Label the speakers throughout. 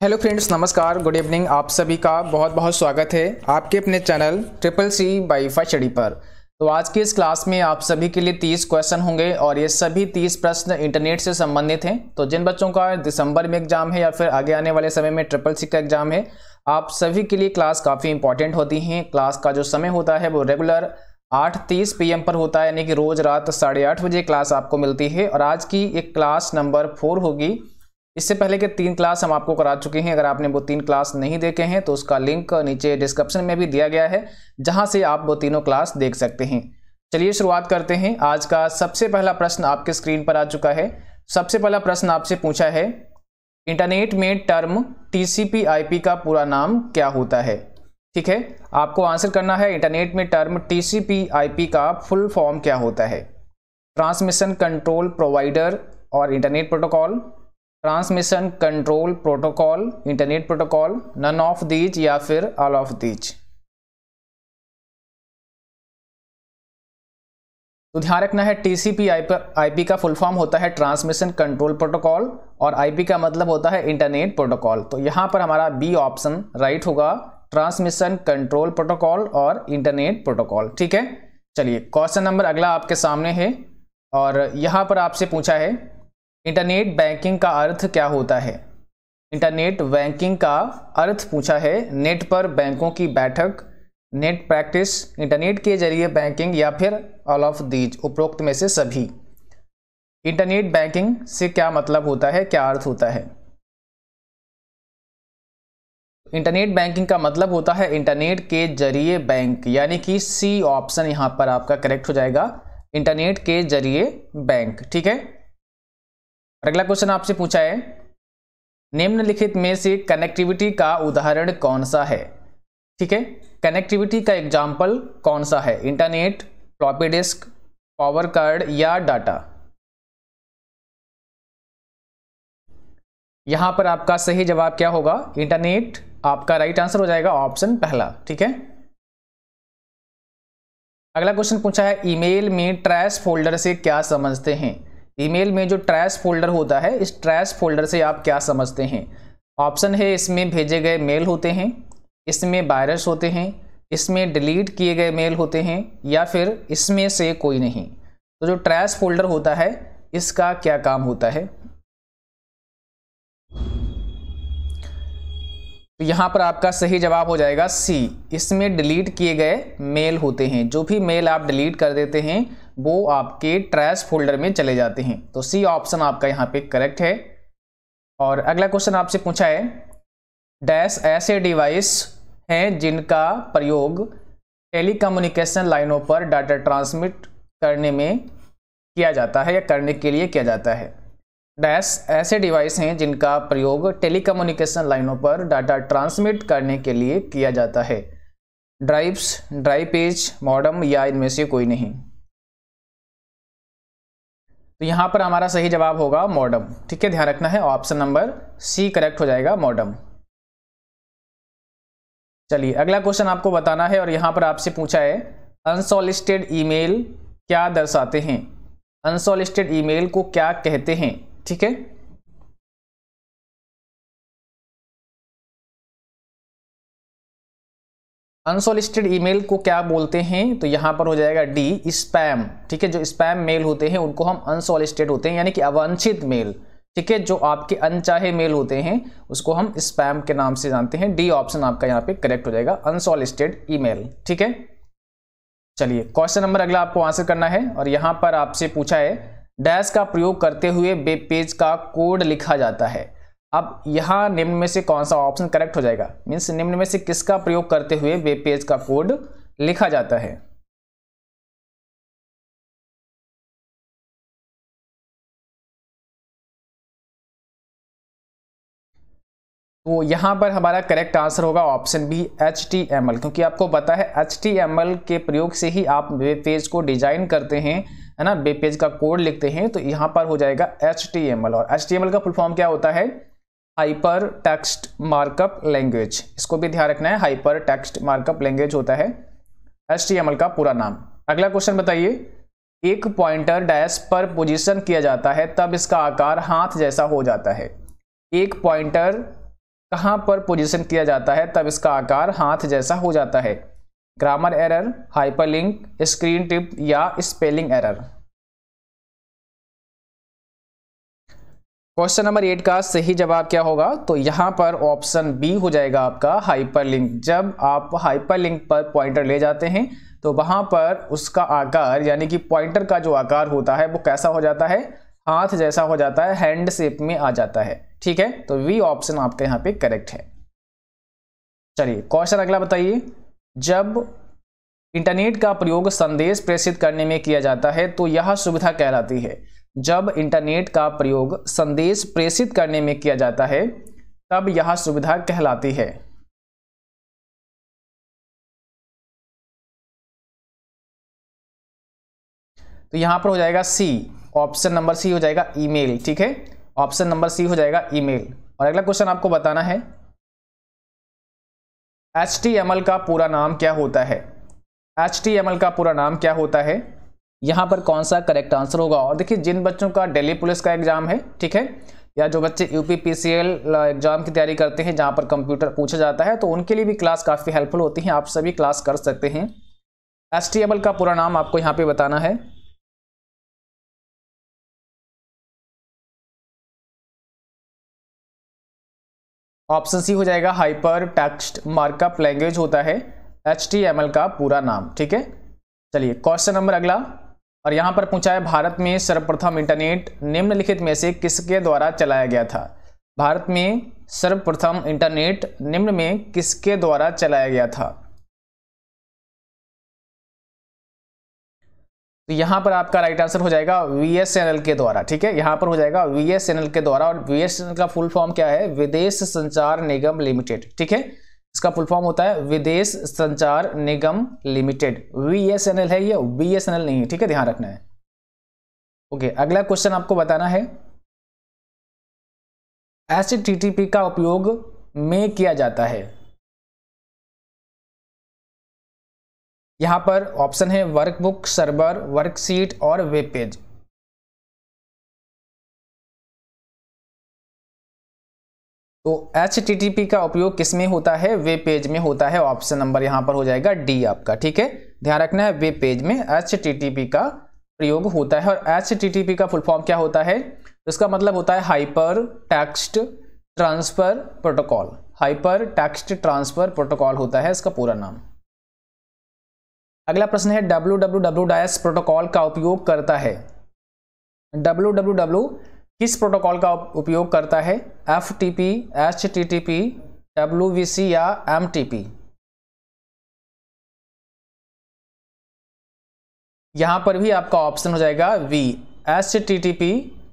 Speaker 1: Hello friends नमस्कार good evening आप सभी का बहुत बहुत स्वागत है आपके अपने channel triple C wifi study पर। तो आज की इस क्लास में आप सभी के लिए 30 क्वेश्चन होंगे और ये सभी 30 प्रश्न इंटरनेट से संबंधित हैं। तो जिन बच्चों का दिसंबर में एग्ज़ाम है या फिर आगे आने वाले समय में ट्रिपल सी का एग्ज़ाम है, आप सभी के लिए क्लास काफ़ी इंपॉर्टेंट होती हैं। क्लास का जो समय होता है वो रेगुलर आठ तीस पी पर होता है, यानी कि रोज़ रात साढ़े आठ बजे क्लास आपको मिलती है। और आज की एक क्लास नंबर फोर होगी। इससे पहले के तीन क्लास हम आपको करा चुके हैं। अगर आपने वो तीन क्लास नहीं देखे हैं तो उसका लिंक नीचे डिस्क्रिप्शन में भी दिया गया है, जहाँ से आप वो तीनों क्लास देख सकते हैं। चलिए शुरुआत करते हैं। आज का सबसे पहला प्रश्न आपके स्क्रीन पर आ चुका है। सबसे पहला प्रश्न आपसे पूछा है, इंटरनेट में टर्म आईपी का पूरा नाम क्या होता है? ठीक है, आपको आंसर करना है, इंटरनेट में टर्म आईपी का फुल फॉर्म क्या होता है? ट्रांसमिशन कंट्रोल प्रोवाइडर और internet protocol. Transmission control protocol, internet protocol none of these या फिर ऑल ऑफ़ दीज तो ध्यान रखना है टीसीपी आईपी का फुल फॉर्म होता है ट्रांसमिशन कंट्रोल प्रोटोकॉल और आईपी का मतलब होता है इंटरनेट प्रोटोकॉल। तो यहाँ पर हमारा बी ऑप्शन राइट होगा, ट्रांसमिशन कंट्रोल प्रोटोकॉल और इंटरनेट प्रोटोकॉल। ठीक है? चलिए क्वेश्चन नंबर अगला आपके सामने है और यहाँ पर आपसे पूछा है इंटरनेट बैंकिंग का अर्थ क्या होता है? इंटरनेट बैंकिंग का अर्थ पूछा है, नेट पर बैंकों की बैठक, नेट प्रैक्टिस, इंटरनेट के ज़रिए बैंकिंग या फिर ऑल ऑफ़ दीज, उपरोक्त में से सभी। इंटरनेट बैंकिंग से क्या मतलब होता है, क्या अर्थ होता है? इंटरनेट बैंकिंग का मतलब होता है, इंटरनेट के ज़रिए बैंक, यानी कि सी ऑप्शन यहाँ पर आपका करेक्ट हो जाएगा, इंटरनेट के ज़रिए बैंक, ठीक है? अगला क्वेश्चन आपसे पूछा है, निम्नलिखित में से कनेक्टिविटी का उदाहरण कौन सा है? ठीक है कनेक्टिविटी का एग्ज़ाम्पल कौन सा है? Internet floppy disk power card या डाटा यहाँ पर आपका सही जवाब क्या होगा? इंटरनेट आपका राइट आंसर हो जाएगा ऑप्शन पहला, ठीक है? अगला क्वेश्चन पूछा है ईमेल में ट्रैश फोल्डर से क्या समझते हैं? ईमेल में जो ट्रैश फोल्डर होता है, इस ट्रैश फोल्डर से आप क्या समझते हैं? ऑप्शन है, इसमें भेजे गए मेल होते हैं, इसमें वायरस होते हैं, इसमें डिलीट किए गए मेल होते हैं, या फिर इसमें से कोई नहीं। तो जो ट्रैश फोल्डर होता है, इसका क्या काम होता है? तो यहाँ पर आपका सही जवाब हो जाएगा सी। इसमें डिलीट किए गए मेल होते हैं। जो भी मेल आप डिलीट कर देते हैं वो आपके ट्रैश फोल्डर में चले जाते हैं। तो सी ऑप्शन आपका यहाँ पे करेक्ट है। और अगला क्वेश्चन आपसे पूछा है डैश ऐसे डिवाइस हैं जिनका प्रयोग टेलीकम्युनिकेशन लाइनों पर डाटा ट्रांसमिट करने में किया जाता है या करने के लिए किया जाता है। डैश ऐसे डिवाइस हैं जिनका प्रयोग टेलीकम्युनिकेशन लाइनों पर डाटा ट्रांसमिट करने के लिए किया जाता है। ड्राइव्स ड्राइव पेज मॉडम या इनमें से कोई नहीं। तो यहाँ पर हमारा सही जवाब होगा मॉडम ठीक है, ध्यान रखना है ऑप्शन नंबर सी करेक्ट हो जाएगा मॉडम चलिए, अगला क्वेश्चन आपको बताना है और यहाँ पर आपसे पूछा है अनसोलिस्टेड ईमेल क्या दर्शाते हैं? अनसोलिस्टेड ईमेल को क्या कहते हैं? ठीक है? अनसोलिस्टेड ईमेल को क्या बोलते हैं? तो यहाँ पर हो जाएगा डी स्पैम ठीक है, जो स्पैम मेल होते हैं, उनको हम अनसोलिस्टेड होते हैं, यानी कि अवांछित मेल ठीक है, जो आपके अनचाहे मेल होते हैं, उसको हम स्पैम के नाम से जानते हैं. डी ऑप्शन आपका यहाँ पे करेक्ट हो जाएगा अनसोलिस्टेड ईमेल ठीक है? चलिए क्वेश्चन नंबर अगला आपको आंसर करना है, और यहाँ पर आपसे पूछा है डैश का प्रयोग करते हुए वेब पेज का कोड लिखा जाता है. अब यहाँ निम्न में से कौन सा ऑप्शन करेक्ट हो जाएगा? मीन्स निम्न में से किसका प्रयोग करते हुए वेब पेज का कोड लिखा जाता है? तो यहाँ पर हमारा करेक्ट आंसर होगा option B H T M L क्योंकि आपको पता है एच टी एम एल के प्रयोग से ही आप वेब पेज को डिज़ाइन करते हैं, है ना? वेब पेज का कोड लिखते हैं तो यहाँ पर हो जाएगा एच टी एम एल और एच टी एम एल का फुल फॉर्म क्या होता है? हाइपर टेक्स्ट मार्कअप लैंग्वेज इसको भी ध्यान रखना है हाइपर टेक्स्ट मार्कअप लैंग्वेज होता है एचटीएमएल का पूरा नाम। अगला क्वेश्चन बताइए। एक पॉइंटर डैश पर पोजीशन किया जाता है, तब इसका आकार हाथ जैसा हो जाता है। एक पॉइंटर कहाँ पर पोजीशन किया जाता है, तब इसका आकार हाथ जैसा हो जाता है। Grammar error hyperlink screen tip या spelling error question number eight का सही जवाब क्या होगा? तो यहाँ पर ऑप्शन बी हो जाएगा आपका हाइपरलिंक। जब आप हाइपरलिंक पर पॉइंटर ले जाते हैं तो वहाँ पर उसका आकार, यानी कि पॉइंटर का जो आकार होता है, वो कैसा हो जाता है? हाथ जैसा हो जाता है हैंड शेप में आ जाता है। ठीक है? तो वी ऑप्शन आपका यहाँ पे करेक्ट है। चलिए, क्वेश्चन अगला बताइए। जब इंटरनेट का प्रयोग संदेश प्रेषित करने में किया जाता है तो यह सुविधा कहलाती है। जब इंटरनेट का प्रयोग संदेश प्रेषित करने में किया जाता है, तब यह सुविधा कहलाती है। तो यहाँ पर हो जाएगा सी ऑप्शन नंबर सी हो जाएगा ईमेल ठीक है? ऑप्शन नंबर सी हो जाएगा ईमेल और अगला क्वेश्चन आपको बताना है। एचटीएमएल का पूरा नाम क्या होता है? एच का पूरा नाम क्या होता है? यहाँ पर कौन सा करेक्ट आंसर होगा? और देखिए, जिन बच्चों का दिल्ली पुलिस का एग्ज़ाम है, ठीक है, या जो बच्चे यूपी पीसीएल एग्ज़ाम की तैयारी करते हैं, जहाँ पर कंप्यूटर पूछा जाता है तो उनके लिए भी क्लास काफ़ी हेल्पफुल होती है। आप सभी क्लास कर सकते हैं। एस का पूरा नाम आपको यहाँ पे बताना है। ऑप्शन सी हो जाएगा हाइपर टेक्स्ट मार्कअप लैंग्वेज होता है। एचटीएमएल का पूरा नाम, ठीक है? चलिए क्वेश्चन नंबर अगला। और यहाँ पर पूछा है, भारत में सर्वप्रथम इंटरनेट निम्नलिखित में से किसके द्वारा चलाया गया था? भारत में सर्वप्रथम इंटरनेट निम्न में किसके द्वारा चलाया गया था? तो यहाँ पर आपका राइट आंसर हो जाएगा वीएसएनएल के द्वारा, ठीक है? यहाँ पर हो जाएगा वीएसएनएल के द्वारा और वीएसएनएल का फुल फॉर्म क्या है? विदेश संचार निगम लिमिटेड ठीक है? इसका फुल फॉर्म होता है विदेश संचार निगम लिमिटेड। वीएसएनएल है ये वीएसएनएल नहीं है, ठीक है? ध्यान रखना है। ओके अगला क्वेश्चन आपको बताना है। एच का उपयोग में किया जाता है। यहाँ पर ऑप्शन है वर्कबुक सर्वर वर्कशीट और वेब पेज तो एच का उपयोग किसमें होता है? वेब पेज में होता है। ऑप्शन नंबर यहाँ पर हो जाएगा डी आपका, ठीक है? ध्यान रखना है, वेब पेज में एच का प्रयोग होता है। और एच का फुल फॉर्म क्या होता है? इसका मतलब होता है hyper text transfer protocol. Hyper text transfer protocol होता है इसका पूरा नाम। अगला प्रश्न है डब्ल्यू डब्ल्यू डब्ल्यू डायस प्रोटोकॉल का उपयोग करता है। डब्ल्यू डब्ल्यू डब्ल्यू किस प्रोटोकॉल का उपयोग करता है? F T P, H T T P, W V C या एम टी पी? यहाँ पर भी आपका ऑप्शन हो जाएगा V. H T T P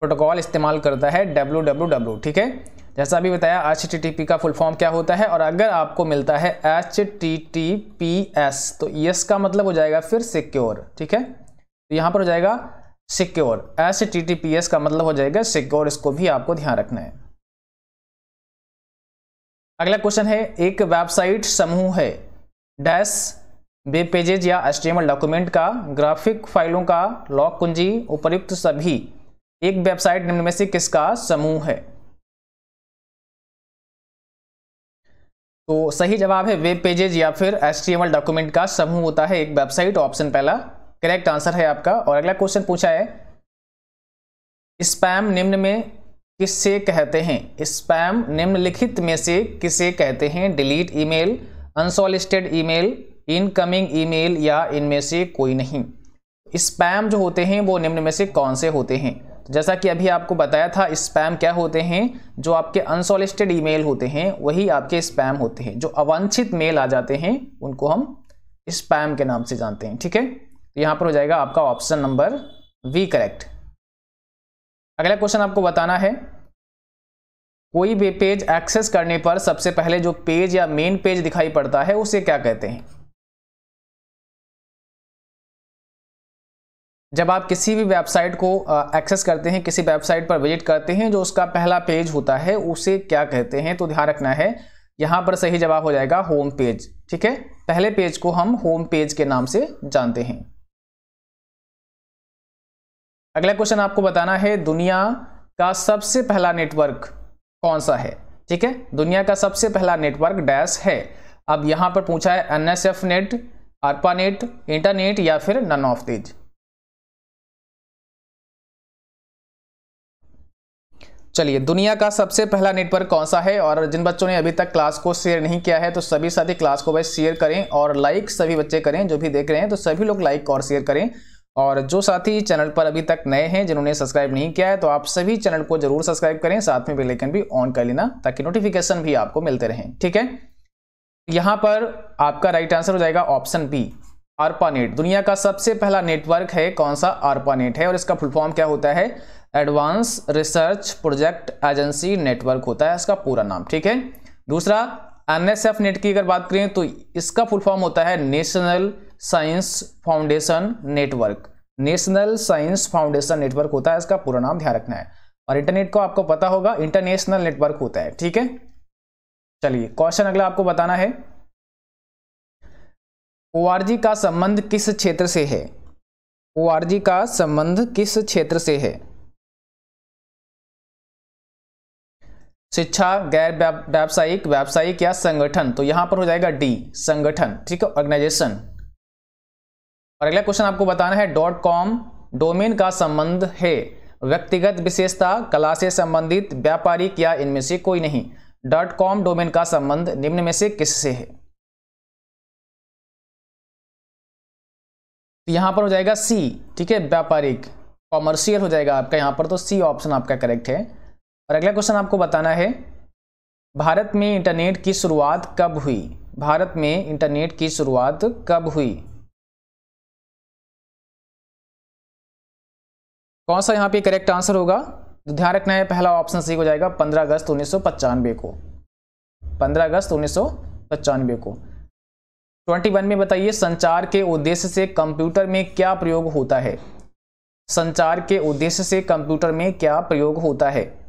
Speaker 1: protocol इस्तेमाल करता है डब्ल्यू डब्ल्यू डब्ल्यू, ठीक है? जैसा अभी बताया, एच टी टी पी का फुल फॉर्म क्या होता है? और अगर आपको मिलता है H T T P S तो यस का मतलब हो जाएगा फिर सिक्योर, ठीक है? तो यहाँ पर हो जाएगा secure. S T T P S का मतलब हो जाएगा सिक्योर, इसको भी आपको ध्यान रखना है। अगला क्वेश्चन है, एक वेबसाइट समूह है, डैश, वेब पेजेज या एस्टेमल डॉक्यूमेंट का, ग्राफिक फाइलों का लॉक कुंजी, उपयुक्त सभी, एक वेबसाइट निम्न में से किसका समूह है? तो सही जवाब है वेब पेजेज या फिर एल डॉक्यूमेंट का समूह होता है एक वेबसाइट, ऑप्शन पहला करेक्ट आंसर है आपका। और अगला क्वेश्चन पूछा है, स्पैम निम्न में किससे कहते हैं? स्पैम निम्नलिखित में से किसे कहते हैं? Delete email, unsolicited email, incoming email या इनमें से कोई नहीं। स्पैम जो होते हैं वो निम्न में से कौन से होते हैं? जैसा कि अभी आपको बताया था, स्पैम क्या होते हैं? जो आपके अनसॉलिस्टेड ईमेल होते हैं, वही आपके स्पैम होते हैं। जो अवांछित मेल आ जाते हैं, उनको हम स्पैम के नाम से जानते हैं, ठीक है? तो यहाँ पर हो जाएगा आपका ऑप्शन नंबर वी करेक्ट अगला क्वेश्चन आपको बताना है। कोई भी पेज एक्सेस करने पर सबसे पहले जो पेज या मेन पेज दिखाई पड़ता है, उसे क्या कहते हैं? जब आप किसी भी वेबसाइट को एक्सेस करते हैं, किसी वेबसाइट पर विज़िट करते हैं, जो उसका पहला पेज होता है, उसे क्या कहते हैं? तो ध्यान रखना है, यहाँ पर सही जवाब हो जाएगा होम पेज ठीक है? पहले पेज को हम होम पेज के नाम से जानते हैं। अगला क्वेश्चन आपको बताना है, दुनिया का सबसे पहला नेटवर्क कौन सा है? ठीक है? दुनिया का सबसे पहला नेटवर्क डैश है। अब यहाँ पर पूछा है NSF net ARPA net internet या फिर नन ऑफ़ दीज चलिए, दुनिया का सबसे पहला नेटवर्क कौन सा है? और जिन बच्चों ने अभी तक क्लास को शेयर नहीं किया है तो सभी साथी क्लास को बस शेयर करें और लाइक सभी बच्चे करें जो भी देख रहे हैं तो सभी लोग लाइक और शेयर करें। और जो साथी चैनल पर अभी तक नए हैं, जिन्होंने सब्सक्राइब नहीं किया है तो आप सभी चैनल को ज़रूर सब्सक्राइब करें। साथ में बेलाइकन भी ऑन कर लेना, ताकि नोटिफिकेशन भी आपको मिलते रहें। ठीक है? यहाँ पर आपका राइट आंसर हो जाएगा ऑप्शन बी आरपानेट दुनिया का सबसे पहला नेटवर्क है, कौन सा? आरपानेट है। और इसका फुल फॉर्म क्या होता है? Advance research project agency network होता है, इसका पूरा नाम। ठीक है? दूसरा एनएसएफ नेट की अगर बात करें तो इसका फुल फॉर्म होता है national science foundation network national science foundation network होता है, इसका पूरा नाम ध्यान रखना है। और इंटरनेट को आपको पता होगा इंटरनेशनल नेटवर्क होता है, ठीक है? चलिए क्वेश्चन अगला आपको बताना है। ओआरजी का संबंध किस क्षेत्र से है? ओआरजी का संबंध किस क्षेत्र से है? शिक्षा, गैर व्यावसायिक व्यावसायिक या संगठन। तो यहाँ पर हो जाएगा डी संगठन। ठीक है ऑर्गेनाइजेशन और अगला क्वेश्चन आपको बताना है डॉट कॉम डोमेन का संबंध है। व्यक्तिगत विशेषता, कला से संबंधित, व्यापारिक या इनमें से कोई नहीं। डॉट कॉम डोमेन का संबंध निम्न में से किससे है? तो यहाँ पर हो जाएगा सी ठीक है, व्यापारिक। कॉमर्शियल हो जाएगा आपका, यहाँ पर तो सी ऑप्शन आपका करेक्ट है। और अगला क्वेश्चन आपको बताना है, भारत में इंटरनेट की शुरुआत कब हुई? भारत में इंटरनेट की शुरुआत कब हुई? कौन सा यहाँ पे करेक्ट आंसर होगा? ध्यान रखना है, पहला ऑप्शन सही हो जाएगा 15 अगस्त उन्नीस को। 15 अगस्त उन्नीस को। 21 में बताइए, संचार के उद्देश्य से कंप्यूटर में क्या प्रयोग होता है? संचार के उद्देश्य से कंप्यूटर में क्या प्रयोग होता है?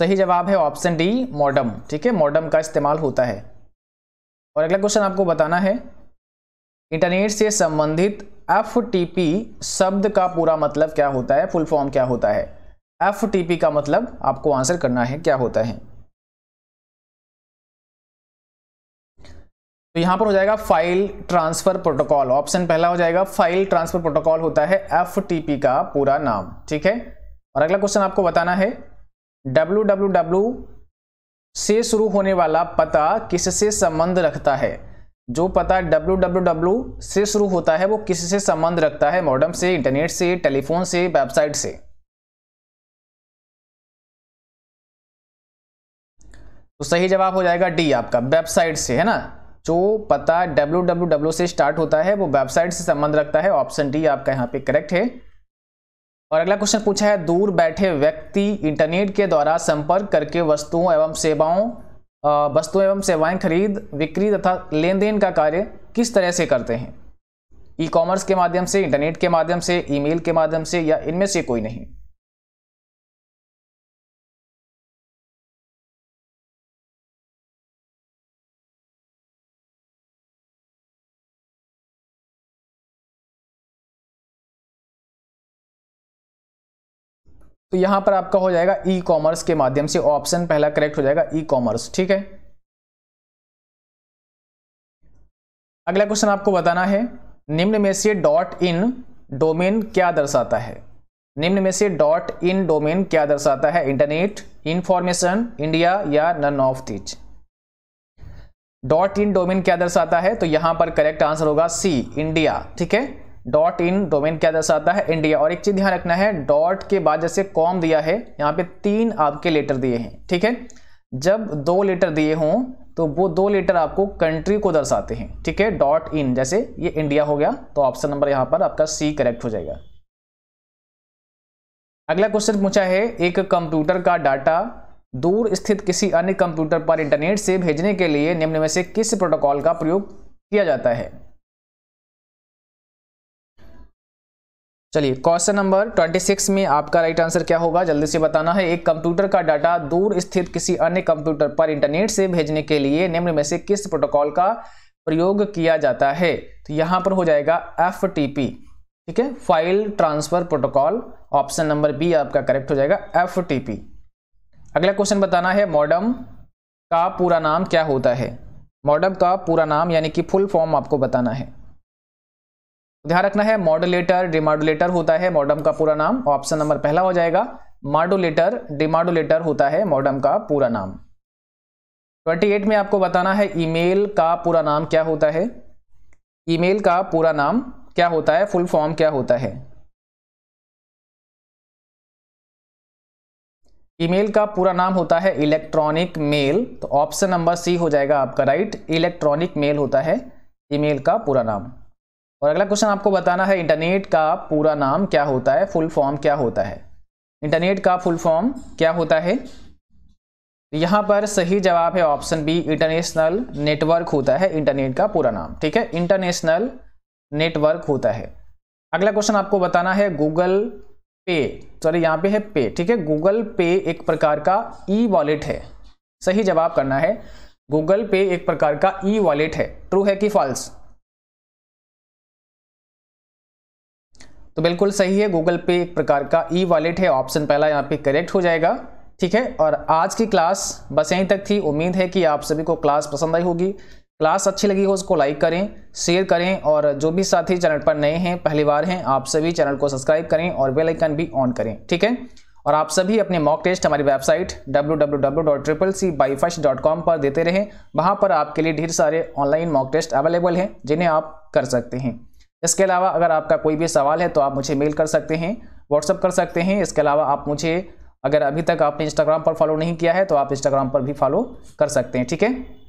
Speaker 1: सही जवाब है ऑप्शन डी मॉडम ठीक है मॉडम का इस्तेमाल होता है। और अगला क्वेश्चन आपको बताना है। इंटरनेट से संबंधित एफ़ शब्द का पूरा मतलब क्या होता है, फुल फॉर्म क्या होता है? एफटीपी का मतलब आपको आंसर करना है, क्या होता है? तो यहाँ पर हो जाएगा फ़ाइल ट्रांसफ़र प्रोटोकॉल। ऑप्शन पहला हो जाएगा फ़ाइल ट्रांसफ़र प्रोटोकॉल होता है एफटीपी का पूरा नाम। ठीक है? और अगला क्वेश्चन आपको बताना है www से शुरू होने वाला पता किससे संबंध रखता है? जो पता www से शुरू होता है, वो किससे संबंध रखता है? मॉडम से, इंटरनेट से, टेलीफोन से, वेबसाइट से। तो सही जवाब हो जाएगा डी आपका, वेबसाइट से, है ना? जो पता www से स्टार्ट होता है, वो वेबसाइट से संबंध रखता है। ऑप्शन डी आपका यहाँ पे करेक्ट है। और अगला क्वेश्चन पूछा है, दूर बैठे व्यक्ति इंटरनेट के द्वारा संपर्क करके वस्तुओं एवं सेवाओं वस्तुओं एवं सेवाएँ खरीद, बिक्री तथा लेन देन का कार्य किस तरह से करते हैं? ई कॉमर्स के माध्यम से, इंटरनेट के माध्यम से, ईमेल के माध्यम से या इनमें से कोई नहीं। तो यहाँ पर आपका हो जाएगा ई कॉमर्स के माध्यम से ऑप्शन पहला करेक्ट हो जाएगा ई कॉमर्स ठीक है? अगला क्वेश्चन आपको बताना है, निम्न में से डॉट इन डोमेन क्या दर्शाता है? निम्न में से डॉट इन डोमेन क्या दर्शाता है? इंटरनेट इंफॉर्मेशन इंडिया या none of which dot in domain क्या दर्शाता है? तो यहाँ पर करेक्ट आंसर होगा सी इंडिया ठीक है? डॉट इन डोमेन क्या दर्शाता है? इंडिया। और एक चीज़ ध्यान रखना है, डॉट के बाद जैसे कॉम दिया है, यहाँ पे तीन आपके लेटर दिए हैं, ठीक है? जब दो लेटर दिए हों तो वो दो लेटर आपको कंट्री को दर्शाते हैं, ठीक है? डॉट इन, जैसे ये इंडिया हो गया तो ऑप्शन नंबर यहाँ पर आपका सी करेक्ट हो जाएगा। अगला क्वेश्चन पूछा है, एक कंप्यूटर का डाटा दूर स्थित किसी अन्य कंप्यूटर पर इंटरनेट से भेजने के लिए निम्न में से किस प्रोटोकॉल का प्रयोग किया जाता है? चलिए क्वेश्चन नंबर 26 में आपका राइट आंसर क्या होगा? जल्दी से बताना है, एक कंप्यूटर का डाटा दूर स्थित किसी अन्य कंप्यूटर पर इंटरनेट से भेजने के लिए निम्न में से किस प्रोटोकॉल का प्रयोग किया जाता है? तो यहाँ पर हो जाएगा एफटीपी ठीक है? File transfer protocol option number B आपका करेक्ट हो जाएगा एफटीपी अगला क्वेश्चन बताना है मॉडम का पूरा नाम क्या होता है? मॉडम का पूरा नाम यानी कि फुल फॉर्म आपको बताना है। ध्यान रखना है मॉडुलेटर डिमॉडुलेटर होता है मॉडम का पूरा नाम ऑप्शन नंबर पहला हो जाएगा। मॉडुलेटर डिमॉडुलेटर होता है मॉडम का पूरा नाम। 28 में आपको बताना है ईमेल का पूरा नाम क्या होता है। ईमेल का पूरा नाम क्या होता है फुल फॉर्म क्या होता है। ईमेल का पूरा नाम होता है इलेक्ट्रॉनिक मेल तो ऑप्शन नंबर सी हो जाएगा आपका राइट इलेक्ट्रॉनिक मेल होता है ईमेल का पूरा नाम। और अगला क्वेश्चन आपको बताना है इंटरनेट का पूरा नाम क्या होता है? फुल फॉर्म क्या होता है? इंटरनेट का फुल फॉर्म क्या होता है? यहाँ पर सही जवाब है ऑप्शन बी इंटरनेशनल नेटवर्क होता है इंटरनेट का पूरा नाम, ठीक है? इंटरनेशनल नेटवर्क होता है। अगला क्वेश्चन आपको बताना है गूगल पे सॉरी यहाँ पे है पे ठीक है? गूगल पे एक प्रकार का ई वॉलेट है। सही जवाब करना है गूगल पे एक प्रकार का ई वॉलेट है। ट्रू है कि फॉल्स तो बिल्कुल सही है गूगल पे एक प्रकार का ई वॉलेट है ऑप्शन पहला यहाँ पे करेक्ट हो जाएगा, ठीक है? और आज की क्लास बस यहीं तक थी। उम्मीद है कि आप सभी को क्लास पसंद आई होगी। क्लास अच्छी लगी हो, उसको लाइक करें शेयर करें, और जो भी साथी चैनल पर नए हैं, पहली बार हैं, आप सभी चैनल को सब्सक्राइब करें और बेल आइकन भी ऑन करें, ठीक है? और आप सभी अपने मॉक टेस्ट हमारी वेबसाइट www.triplec पर देते रहें। वहाँ पर आपके लिए ढेर सारे ऑनलाइन मॉक टेस्ट अवेलेबल हैं, जिन्हें आप कर सकते हैं। इसके अलावा अगर आपका कोई भी सवाल है तो आप मुझे मेल कर सकते हैं व्हाट्सअप कर सकते हैं। इसके अलावा आप मुझे, अगर अभी तक आपने इंस्टाग्राम पर फॉलो नहीं किया है तो आप इंस्टाग्राम पर भी फॉलो कर सकते हैं, ठीक है?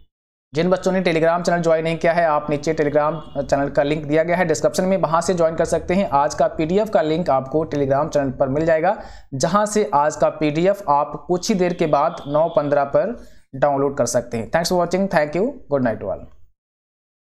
Speaker 1: जिन बच्चों ने टेलीग्राम चैनल ज्वाइन नहीं किया है, आप नीचे टेलीग्राम चैनल का लिंक दिया गया है डिस्क्रिप्शन में, वहाँ से ज्वाइन कर सकते हैं। आज का पीडीएफ का लिंक आपको टेलीग्राम चैनल पर मिल जाएगा, जहाँ से आज का पीडीएफ आप कुछ ही देर के बाद नौ पंद्रह पर डाउनलोड कर सकते हैं। Thanks for watching thank you good night वाल